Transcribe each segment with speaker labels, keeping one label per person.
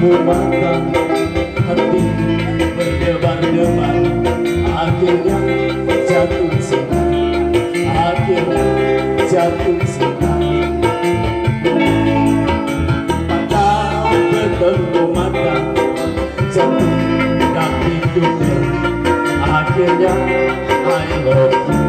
Speaker 1: Hati berdebar-debar Akhirnya jatuh cinta Akhirnya jatuh cinta bertemu mata Jatuh Akhirnya I love you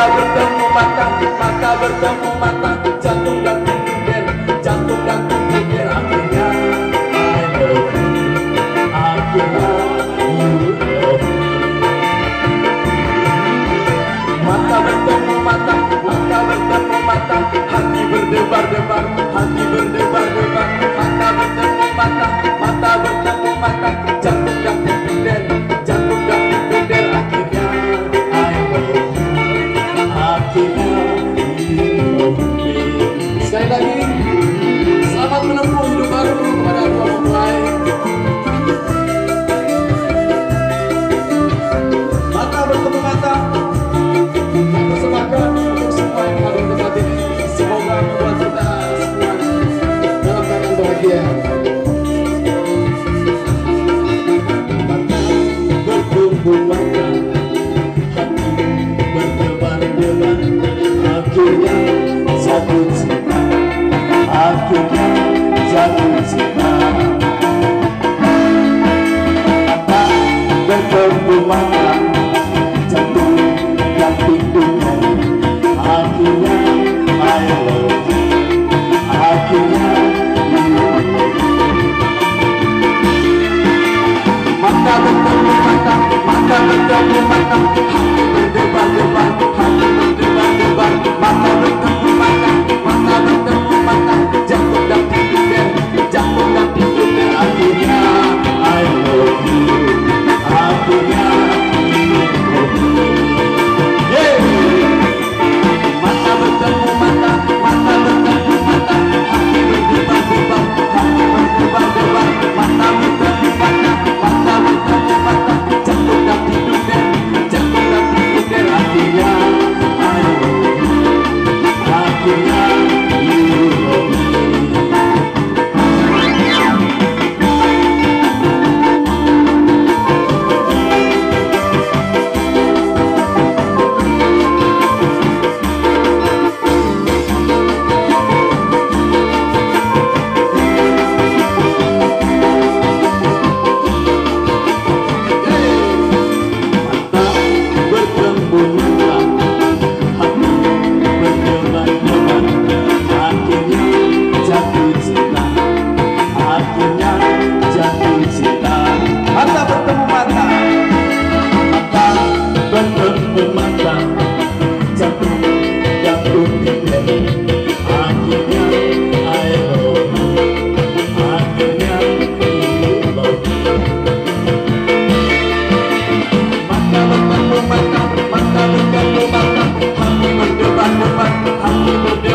Speaker 1: mata bertemu mata mata bertemu mata Afrika, Jalousie,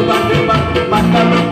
Speaker 1: bateu, bateu, bateu, bateu.